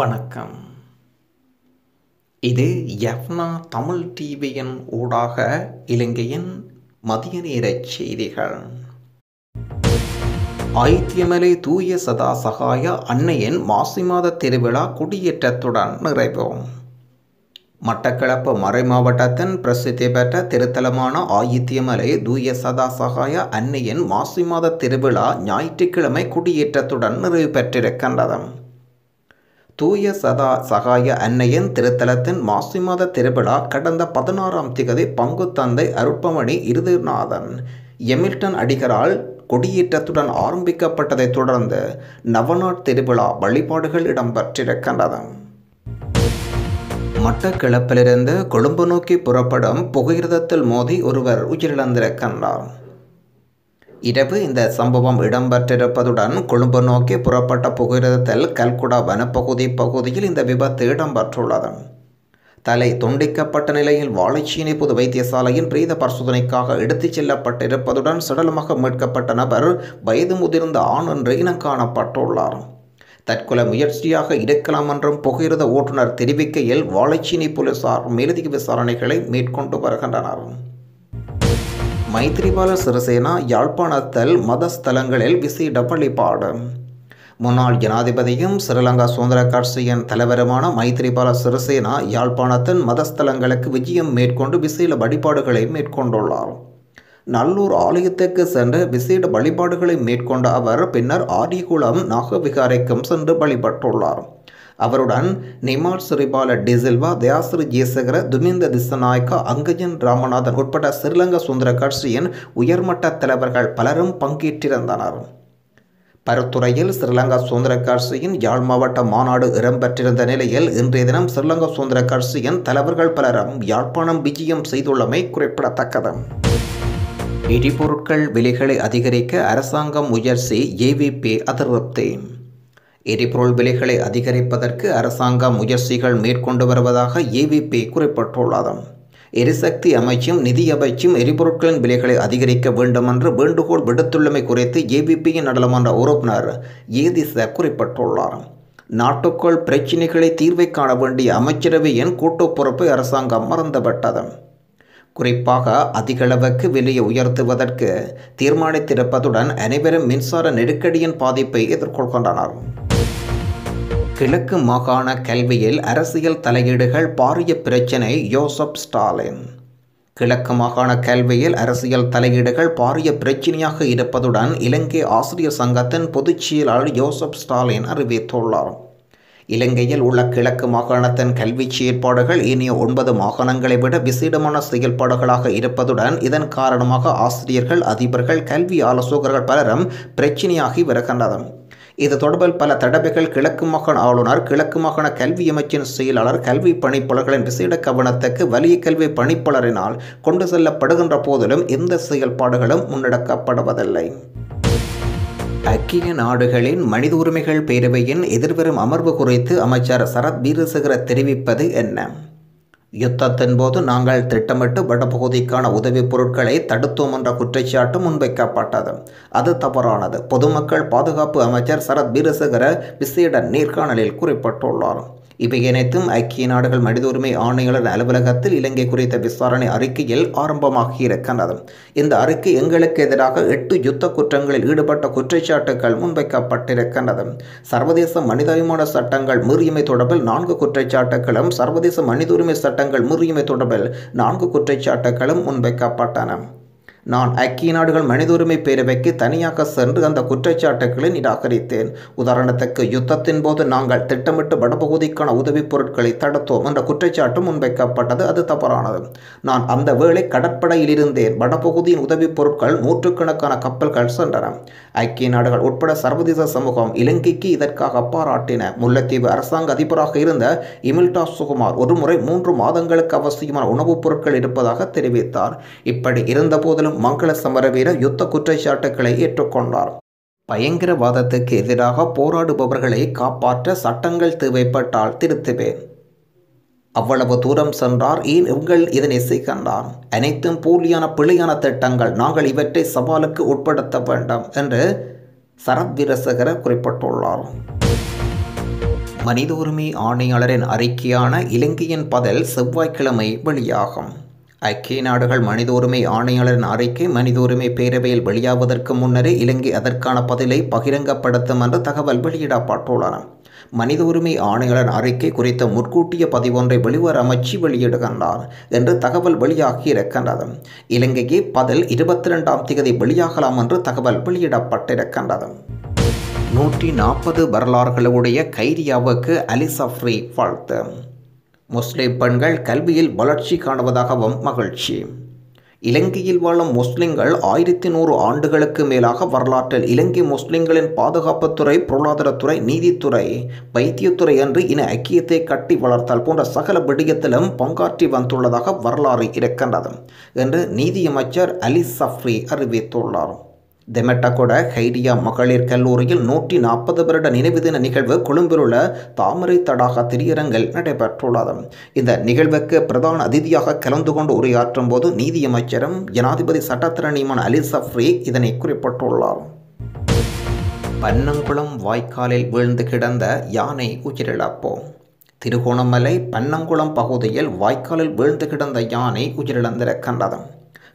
வணக்கம். இது யஃப்னா தமிழ் டிவியின் ஊடாக இலங்கையின் மதிய நேர செய்திகள். ஐத்தியமலை தூய சதா சகாய அன்னையின் மாசி மாத திருவிழா கொடியேற்றத்துடன் நிறைவு. மட்டக்களப்பு மறை மாவட்டத்தின் பிரசித்தி பெற்ற திருத்தலமான ஆயித்தியமலை தூய சதா சகாய அன்னையின் மாசி மாத திருவிழா ஞாயிற்றுக்கிழமை குடியேற்றத்துடன் நிறைவு பெற்றிருக்கின்றது. தூய சதா சகாய அன்னையின் திருத்தலத்தின் மாசி மாத திருவிழா கடந்த பதினாறாம் திகதி பங்கு தந்தை அருட்பமணி இருதிநாதன். எமில்டன் அடிகரால் கொடியேற்றத்துடன் ஆரம்பிக்கப்பட்டதைத் தொடர்ந்து நவநாட் திருவிழா வழிபாடுகள் இடம்பெற்றிருக்கின்றது மட்டக்கிளப்பிலிருந்து கொழும்பு நோக்கி புறப்படும் புகையிரதத்தில் மோதி ஒருவர் உயிரிழந்திருக்கின்றார். இரவு இந்த சம்பவம் இடம்பெற்றிருப்பதுடன் கொழும்பு நோக்கி புறப்பட்ட புகையிரதத்தில் கல்குடா வனப்பகுதி பகுதியில் இந்த விபத்து இடம்பெற்றுள்ளது. தலை துண்டிக்கப்பட்ட நிலையில் வாழைச்சீனி பொது வைத்தியசாலையின் பிரீத பரிசோதனைக்காக எடுத்துச் செல்லப்பட்டிருப்பதுடன் சடலமாக மீட்கப்பட்ட நபர் வயது முதிர்ந்த ஆண் என்று இனம் காணப்பட்டுள்ளார். தற்கொலை முயற்சியாக இருக்கலாம் என்றும் புகையிரத ஓட்டுநர் தெரிவிக்கையில் வாழைச்சீனி போலீசார் மேலதிக விசாரணைகளை மேற்கொண்டு வருகின்றனர். மைத்ரிபால சிறிசேனா யாழ்ப்பாணத்தில் மதஸ்தலங்களில் விசேட வழிபாடு முன்னாள் ஜனாதிபதியும் ஸ்ரீலங்கா சுதந்திர கட்சியின் தலைவருமான மைத்ரிபால சிறிசேனா யாழ்ப்பாணத்தின் மதஸ்தலங்களுக்கு விஜயம் மேற்கொண்டு விசேட வழிபாடுகளை மேற்கொண்டுள்ளார். நல்லூர் ஆலயத்துக்கு சென்று விசேட வழிபாடுகளை மேற்கொண்ட அவர் பின்னர் ஆரியகுளம் நாகவிகாரைக்கும் சென்று வழிபட்டுள்ளார். அவருடன் நிமால் சிறிபால டிசில்வா தயாசிரி ஜேசகர துமிந்த திசநாயக்கா அங்கஜன் ராமநாதன் உட்பட ஸ்ரீலங்கா சுதந்திர கட்சியின் உயர்மட்ட தலைவர்கள் பலரும் பங்கேற்றிருந்தனர். பருத்துறையில் ஸ்ரீலங்கா சுதந்திர கட்சியின் யாழ் மாவட்ட மாநாடு இடம்பெற்றிருந்த நிலையில் இன்றைய தினம் ஸ்ரீலங்கா சுதந்திர கட்சியின் தலைவர்கள் பலரும் யாழ்ப்பாணம் விஜயம் செய்துள்ளமை குறிப்பிடத்தக்கது. எரிபொருட்கள் விலைகளை அதிகரிக்க அரசாங்கம் முயற்சி ஏவிபி அதிருப்தி. எரிபொருள் விலைகளை அதிகரிப்பதற்கு அரசாங்கம் முயற்சிகள் மேற்கொண்டு வருவதாக ஏவிபி குறிப்பிட்டுள்ளது. எரிசக்தி அமைச்சும் நிதி அமைச்சும் எரிபொருட்களின் விலைகளை அதிகரிக்க வேண்டும் என்று வேண்டுகோள் விடுத்துள்ளமை குறித்து ஏவிபியின் நாடாளுமன்ற உறுப்பினர் ஏதிச குறிப்பிட்டுள்ளார். நாட்டுக்குள் பிரச்சினைகளை தீர்வை காண வேண்டிய அமைச்சரவையின் கூட்டு பொறுப்பை அரசாங்கம் மறந்துவிட்டது. குறிப்பாக அதிகளவுக்கு விலையை உயர்த்துவதற்கு தீர்மானித்திருப்பதுடன் அனைவரும் மின்சார நெருக்கடியின் பாதிப்பை எதிர்கொள்கின்றனர். கிழக்கு மாகாண கல்வியில் அரசியல் தலையீடுகள் பாரிய பிரச்சினை யோசப் ஸ்டாலின். கிழக்கு மாகாண கல்வியில் அரசியல் தலையீடுகள் பாரிய பிரச்சினையாக இருப்பதுடன் இலங்கை ஆசிரியர் சங்கத்தின் பொதுச் செயலாளர் யோசப் ஸ்டாலின் அறிவித்துள்ளார். இலங்கையில் உள்ள கிழக்கு மாகாணத்தின் கல்வி செயற்பாடுகள் இனிய ஒன்பது மாகாணங்களை விட விசேடமான செயல்பாடுகளாக இருப்பதுடன் இதன் காரணமாக ஆசிரியர்கள் அதிபர்கள் கல்வி ஆலோசகர்கள் பலரும் பிரச்சினையாகி வருகின்றனர். இது தொடர்பில் பல தடவைகள் கிழக்கு மாகாண ஆளுநர் கிழக்கு மாகாண கல்வி அமைச்சின் செயலாளர் கல்வி பணிப்பாளர்களின் விசேட கவனத்துக்கு வலிய கல்வி பணிப்பாளரினால் கொண்டு செல்லப்படுகின்ற போதிலும் எந்த செயல்பாடுகளும் முன்னெடுக்கப்படுவதில்லை. ஐக்கிய நாடுகளின் மனித உரிமைகள் பேரவையின் எதிர்வரும் அமர்வு குறித்து அமைச்சர் சரத் வீரசேகர தெரிவிப்பது என்ன? யுத்தத்தின் போது நாங்கள் திட்டமிட்டு வடபகுதிக்கான உதவிப் பொருட்களை தடுத்தோம் என்ற குற்றச்சாட்டு முன்வைக்கப்பட்டது. அது தவறானது. பொதுமக்கள் பாதுகாப்பு அமைச்சர் சரத் வீரசேகர விசேட நேர்காணலில் குறிப்பிட்டுள்ளார். இவை அனைத்தும் ஐக்கிய நாடுகள் மனித உரிமை ஆணையாளர் அலுவலகத்தில் இலங்கை குறித்த விசாரணை அறிக்கையில் ஆரம்பமாகி இருக்கின்றது. இந்த அறிக்கை எங்களுக்கு எதிராக எட்டு யுத்த குற்றங்களில் ஈடுபட்ட குற்றச்சாட்டுகள் முன்வைக்கப்பட்டிருக்கின்றது. சர்வதேச மனிதாபிமான சட்டங்கள் முறியமை தொடர்பில் நான்கு குற்றச்சாட்டுகளும் சர்வதேச மனித உரிமை சட்டங்கள் மீறியமை தொடர்பில் நான்கு குற்றச்சாட்டுகளும் முன்வைக்கப்பட்டன. நான் ஐக்கிய நாடுகள் மனித உரிமை பேரவைக்கு தனியாக சென்று அந்த குற்றச்சாட்டுகளை நிராகரித்தேன். உதாரணத்துக்கு யுத்தத்தின் போது நாங்கள் திட்டமிட்டு வடபகுதிக்கான உதவிப் பொருட்களை தடுத்தோம் என்ற குற்றச்சாட்டு முன்வைக்கப்பட்டது. அது தவறானது. நான் அந்த வேளை கடற்படையில் இருந்தேன் வடபகுதியின் உதவிப் பொருட்கள் நூற்றுக்கணக்கான கப்பல்கள் சென்றன. ஐக்கிய நாடுகள் உட்பட சர்வதேச சமூகம் இலங்கைக்கு இதற்காக பாராட்டின. முல்லைத்தீவு அரசாங்க அதிபராக இருந்த இமில்டா சுகுமார் ஒருமுறை மூன்று மாதங்களுக்கு அவசியமான உணவுப் பொருட்கள் இருப்பதாக தெரிவித்தார். இப்படி இருந்தபோதிலும் போதிலும் மங்கள சமரவீர யுத்த குற்றச்சாட்டுக்களை ஏற்றுக்கொண்டார். பயங்கரவாதத்துக்கு எதிராக போராடுபவர்களை காப்பாற்ற சட்டங்கள் தேவைப்பட்டால் திருத்துவேன். அவ்வளவு தூரம் சென்றார் ஏன் உங்கள் இதனை கண்டார் அனைத்தும் போலியான பிழையான திட்டங்கள் நாங்கள் இவற்றை சவாலுக்கு உட்படுத்த வேண்டும் என்று சரத் வீரசகர குறிப்பிட்டுள்ளார். மனித உரிமை ஆணையாளரின் அறிக்கையான இலங்கையின் பதில் செவ்வாய்க்கிழமை வெளியாகும். ஐக்கிய நாடுகள் மனித உரிமை ஆணையாளரின் அறிக்கை மனித உரிமை பேரவையில் வெளியாவதற்கு முன்னரே இலங்கை அதற்கான பதிலை பகிரங்கப்படுத்தும் என்று தகவல் வெளியிடப்பட்டுள்ளன. மனித உரிமை ஆணையாளர் அறிக்கை குறித்த முற்கூட்டிய பதிவொன்றை வெளிவர அமைச்சு வெளியிடுகின்றார் என்று தகவல் வெளியாகி இருக்கின்றது இலங்கைக்கு பதில் இருபத்தி ரெண்டாம் தேதி வெளியாகலாம் என்று தகவல் வெளியிடப்பட்டிருக்கின்றது. நூற்றி நாற்பது வரலாறுகளுடைய கைரியாவுக்கு அலிசப்ரி வாழ்த்து. முஸ்லிம் பெண்கள் கல்வியில் வளர்ச்சி காணுவதாகவும் மகிழ்ச்சி. இலங்கையில் வாழும் முஸ்லிம்கள் ஆயிரத்தி நூறு ஆண்டுகளுக்கு மேலாக வரலாற்றில் இலங்கை முஸ்லிம்களின் பாதுகாப்புத்துறை பொருளாதாரத்துறை நீதித்துறை வைத்தியத்துறை என்று இன ஐக்கியத்தை கட்டி வளர்த்தல் போன்ற சகல விடயத்திலும் பங்காற்றி வந்துள்ளதாக வரலாறு இருக்கின்றது என்று நீதியமைச்சர் அலி சஃப்ரி அறிவித்துள்ளார். தெமெட்டகொட ஹைடியா மகளிர் கல்லூரியில் நூற்றி நாற்பது வருட நினைவு தின நிகழ்வு கொழும்பில் உள்ள தாமரை தடாக திரியரங்கில் நடைபெற்றுள்ளது. இந்த நிகழ்வுக்கு பிரதான அதிதியாக கலந்து கொண்டு உரையாற்றும் போது நீதியமைச்சரும் ஜனாதிபதி சட்டத்திரணியுமான அலி சஃப்ரி இதனை குறிப்பிட்டுள்ளார். பன்னங்குளம் வாய்க்காலில் வீழ்ந்து கிடந்த யானை உயிரிழப்பு. திருகோணமலை பன்னங்குளம் பகுதியில் வாய்க்காலில் வீழ்ந்து கிடந்த யானை உயிரிழந்திருக்கின்றது.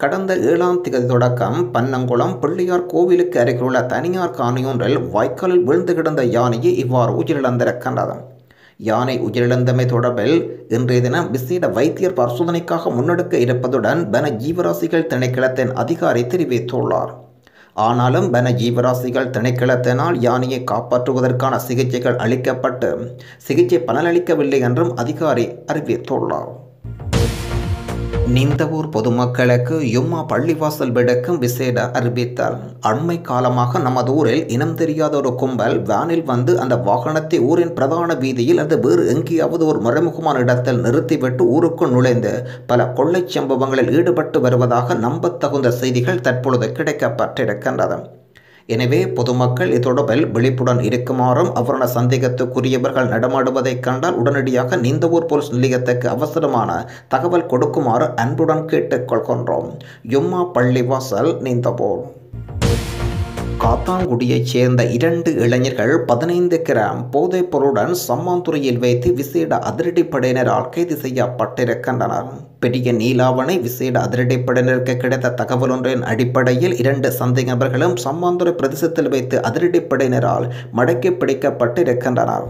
கடந்த ஏழாம் திகதி தொடக்கம் பன்னங்குளம் பிள்ளையார் கோவிலுக்கு அருகிலுள்ள தனியார் காணியொன்றில் வாய்க்காலில் விழுந்து கிடந்த யானையை இவ்வாறு உயிரிழந்திருக்கின்றது யானை உயிரிழந்தமை தொடர்பில் இன்றைய தினம் விசேட வைத்தியர் பரிசோதனைக்காக முன்னெடுக்க இருப்பதுடன் வன ஜீவராசிகள் திணைக்களத்தின் அதிகாரி தெரிவித்துள்ளார். ஆனாலும் வன ஜீவராசிகள் திணைக்களத்தினால் யானையை காப்பாற்றுவதற்கான சிகிச்சைகள் அளிக்கப்பட்டு சிகிச்சை பலனளிக்கவில்லை என்றும் அதிகாரி அறிவித்துள்ளார். நிந்தவூர் பொதுமக்களுக்கு யும்மா பள்ளிவாசல் விடுக்கும் விசேட அறிவித்தார் அண்மை காலமாக நமது ஊரில் இனம் தெரியாத ஒரு கும்பல் வேனில் வந்து அந்த வாகனத்தை ஊரின் பிரதான வீதியில் அது வேறு எங்கேயாவது ஒரு மறைமுகமான இடத்தில் நிறுத்திவிட்டு ஊருக்குள் நுழைந்து பல கொள்ளைச் சம்பவங்களில் ஈடுபட்டு வருவதாக நம்பத்தகுந்த செய்திகள் தற்பொழுது கிடைக்கப்பட்டிருக்கின்றது எனவே பொதுமக்கள் இத்தொடர்பில் விழிப்புடன் இருக்குமாறும் அவரண சந்தேகத்துக்குரியவர்கள் நடமாடுவதைக் கண்டால் உடனடியாக நீந்தவூர் போலீஸ் நிலையத்துக்கு அவசரமான தகவல் கொடுக்குமாறு அன்புடன் கேட்டுக்கொள்கின்றோம். யும்மா பள்ளிவாசல் நீந்தவூர். காத்தாங்குடியைச் சேர்ந்த இரண்டு இளைஞர்கள் பதினைந்து கிராம் போதைப் பொருளுடன் சம்மாந்துறையில் வைத்து விசேட அதிரடிப்படையினரால் கைது செய்யப்பட்டிருக்கின்றனர். பெரிய நீலாவணை விசேட அதிரடிப்படையினருக்கு கிடைத்த தகவல் ஒன்றின் அடிப்படையில் இரண்டு சந்தேக நபர்களும் சம்மாந்துறை பிரதேசத்தில் வைத்து அதிரடிப்படையினரால் மடக்கி பிடிக்கப்பட்டிருக்கின்றனர்.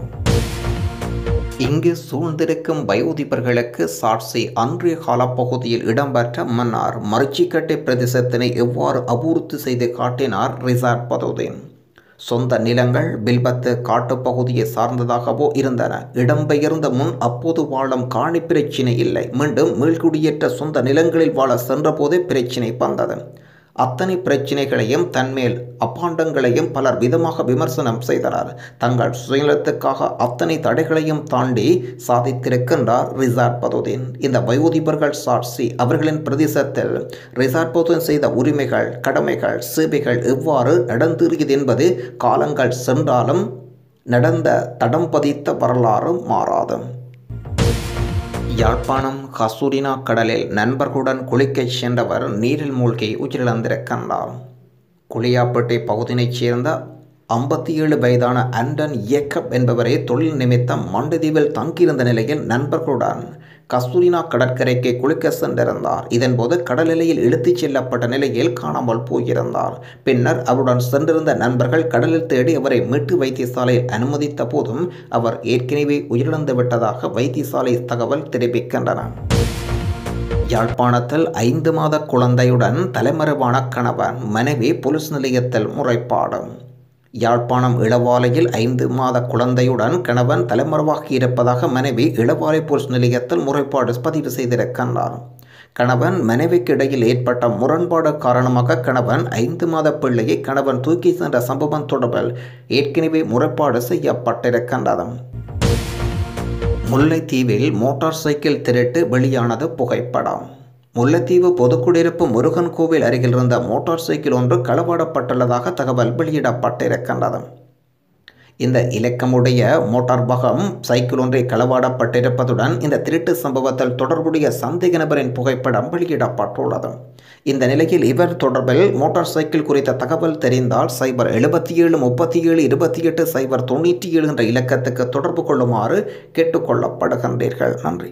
இங்கு சூழ்ந்திருக்கும் வயோதிபர்களுக்கு சாட்சி அன்றைய காலப்பகுதியில் இடம்பெற்ற மன்னார் மருச்சிக்கட்டை பிரதேசத்தினை எவ்வாறு அபூர்த்தி செய்து காட்டினார் ரிசார்ட் பதோதேன்? சொந்த நிலங்கள் பில்பத்து காட்டுப்பகுதியை சார்ந்ததாகவோ இருந்தன. இடம்பெயர்ந்த முன் அப்போது வாழும் காணி பிரச்சினை இல்லை. மீண்டும் மீள்குடியேற்ற சொந்த நிலங்களில் வாழ சென்றபோதே பிரச்சினை வந்தது. அத்தனை பிரச்சினைகளையும் தன்மேல் அப்பாண்டங்களையும் பலர் விதமாக விமர்சனம் செய்தனர். தங்கள் சுயநலத்துக்காக அத்தனை தடைகளையும் தாண்டி சாதித்திருக்கின்றார் ரிசார்ட் பதுதீன். இந்த வயோதிபர்கள் சாட்சி அவர்களின் பிரதேசத்தில் ரிசார்ட் பதுதீன் செய்த உரிமைகள் கடமைகள் சேவைகள் எவ்வாறு நடந்திருக்கிறது என்பது காலங்கள் சென்றாலும் நடந்த தடம் பதித்த வரலாறு மாறாதும் யாழ்ப்பாணம் கசூரினா கடலில் நண்பர்களுடன் குளிக்கச் சென்றவர் நீரில் மூழ்கி உயிரிழந்திருக்கின்றார் குளியாப்பட்டை பகுதியைச் சேர்ந்த ஐம்பத்தி ஏழு வயதான அண்டன் இயக்கப் என்பவரை தொழில் நிமித்தம் மண்டுதீவில் தங்கியிருந்த நிலையில் நண்பர்களுடன் கஸ்தூரினா கடற்கரைக்கு குளிக்க சென்றிருந்தார். இதன்போது கடல் எல்லையில் இழுத்துச் செல்லப்பட்ட நிலையில் காணாமல் போயிருந்தார். பின்னர் அவருடன் சென்றிருந்த நண்பர்கள் கடலில் தேடி அவரை மீட்டு வைத்தியசாலையில் அனுமதித்த போதும் அவர் ஏற்கனவே உயிரிழந்து விட்டதாக வைத்தியசாலை தகவல் தெரிவிக்கின்றன. யாழ்ப்பாணத்தில் ஐந்து மாத குழந்தையுடன் தலைமறைவான கணவன் மனைவி போலீஸ் நிலையத்தில் முறைப்பாடும் யாழ்ப்பாணம் இளவாலையில் ஐந்து மாத குழந்தையுடன் கணவன் தலைமறைவாகி இருப்பதாக மனைவி இளவாலை போலீஸ் நிலையத்தில் முறைப்பாடு பதிவு செய்திருக்கின்றார் கணவன் மனைவிக்கு இடையில் ஏற்பட்ட முரண்பாடு காரணமாக கணவன் ஐந்து மாத பிள்ளையை கணவன் தூக்கி சென்ற சம்பவம் தொடர்பில் ஏற்கனவே முறைப்பாடு செய்யப்பட்டிருக்கின்றது முல்லைத்தீவில் மோட்டார் சைக்கிள் திருட்டு வெளியானது புகைப்படம். முல்லைத்தீவு பொதுக்குடியிருப்பு முருகன் கோவில் அருகில் இருந்த மோட்டார் சைக்கிள் ஒன்று களவாடப்பட்டுள்ளதாக தகவல் வெளியிடப்பட்டிருக்கின்றது இந்த இலக்கமுடைய மோட்டார் பகம் சைக்கிள் ஒன்றை களவாடப்பட்டிருப்பதுடன் இந்த திருட்டு சம்பவத்தில் தொடர்புடைய சந்தேக நபரின் புகைப்படம் வெளியிடப்பட்டுள்ளது. இந்த நிலையில் இவர் தொடர்பில் மோட்டார் சைக்கிள் குறித்த தகவல் தெரிந்தால் சைபர் எழுபத்தி ஏழு முப்பத்தி ஏழு இருபத்தி எட்டு சைபர் தொண்ணூற்றி ஏழு என்ற இலக்கத்துக்கு தொடர்பு கொள்ளுமாறு கேட்டுக்கொள்ளப்படுகின்றீர்கள். நன்றி.